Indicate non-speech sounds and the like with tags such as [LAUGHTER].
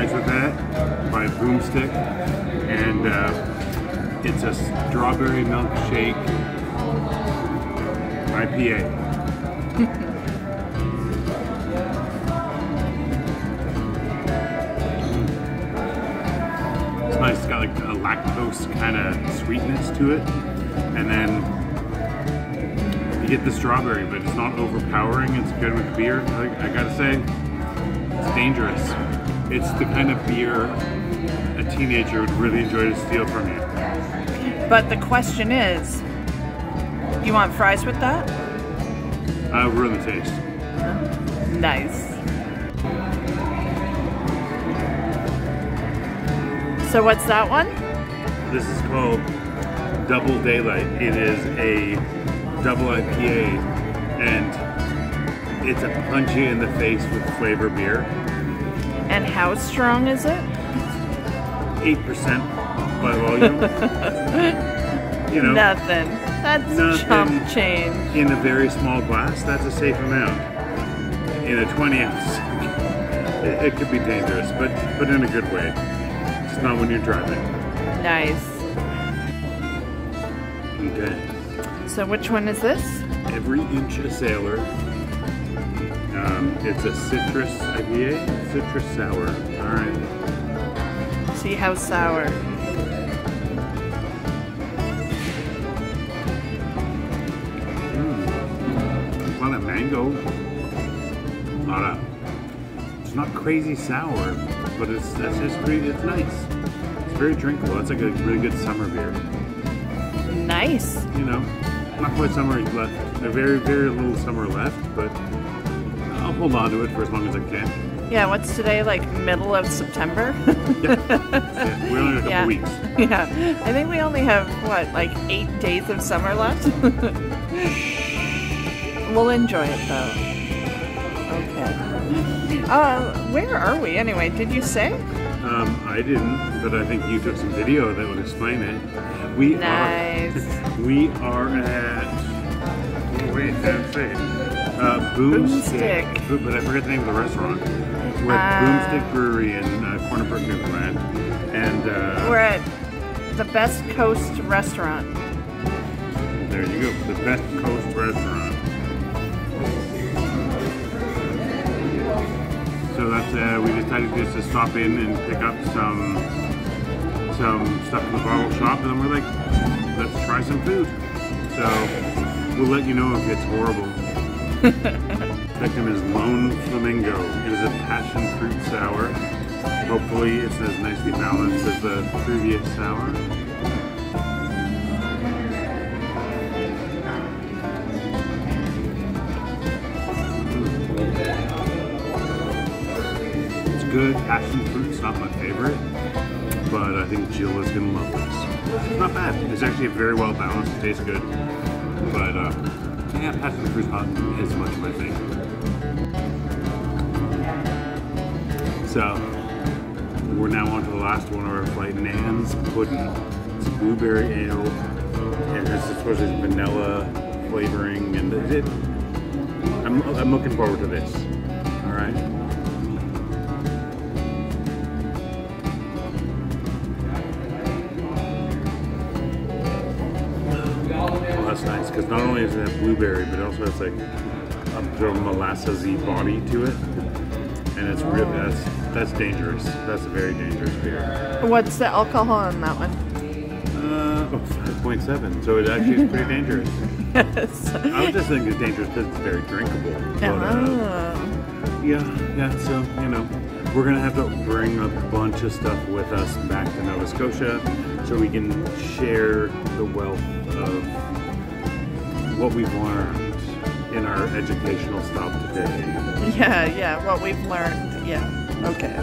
fries with that by Boomstick, and uh, it's a strawberry milkshake IPA. [LAUGHS] It's nice. It's got like a lactose kind of sweetness to it, and then you get the strawberry, but it's not overpowering. It's good with beer. I, I gotta say, it's dangerous. It's the kind of beer a teenager would really enjoy to steal from you. But the question is, you want fries with that? I Uh, ruin the taste. Nice. So what's that one? This is called Double Daylight. It is a double IPA, and it's a punch you in the face with flavor beer. And how strong is it? Eight percent by volume. [LAUGHS] you know, Nothing. That's Nothing. chump change. in a very small glass, that's a safe amount. In a 20 ounce, it, it could be dangerous, but but in a good way. It's not when you're driving. Nice. Okay. So which one is this? Every inch a sailor. Um, it's a citrus IPA, citrus sour. All right. See how sour. A lot of mango. A lot of. It's not crazy sour, but it's that's just pretty. It's nice. It's very drinkable. That's like a really good summer beer. Nice. You know, not quite summer left. A very very little summer left, but hold on to it for as long as I can. Yeah, what's today? Like middle of September? [LAUGHS] Yeah, we only have a couple yeah. weeks. [LAUGHS] Yeah. I think we only have what, like eight days of summer left? [LAUGHS] we'll enjoy it though. Okay. Uh, where are we anyway? Did you say? Um, I didn't, but I think you took some video that would explain it. We Nice. are we are at wait, that's it. Uh, Boomstick. Boomstick. But I forget the name of the restaurant. We're at Uh, Boomstick Brewery in uh, Corner Brook, Newfoundland, and uh, We're at the Best Coast Restaurant. there you go, the Best Coast Restaurant. So that's uh, we decided just to stop in and pick up some some stuff in the bottle shop, and then we're like, let's try some food. So we'll let you know if it's horrible. Victim is Lone Flamingo. It is a passion fruit sour. Hopefully, it's as nicely balanced as the previous sour. It's good. Passion fruit's not my favorite, but I think Jill is gonna love this. It's not bad. It's actually very well balanced. It tastes good, but uh, yeah, passion fruit's not as much my thing. So we're now on to the last one of our flight, Nan's Pudding. It's blueberry ale, and it's supposed to be vanilla flavoring, and it, I'm, I'm looking forward to this. Not only does it have blueberry, but it also has like a sort of molassesy body to it, and it's really that's that's dangerous. That's a very dangerous beer. What's the alcohol in that one? Uh, oh, 5.7. So it actually is pretty dangerous. [LAUGHS] Yes. I was just thinking it's dangerous because it's very drinkable. But, uh, Oh. yeah, yeah. So you know, we're gonna have to bring a bunch of stuff with us back to Nova Scotia, so we can share the wealth of what we've learned in our educational stop today. Yeah, yeah, what we've learned. Yeah, okay.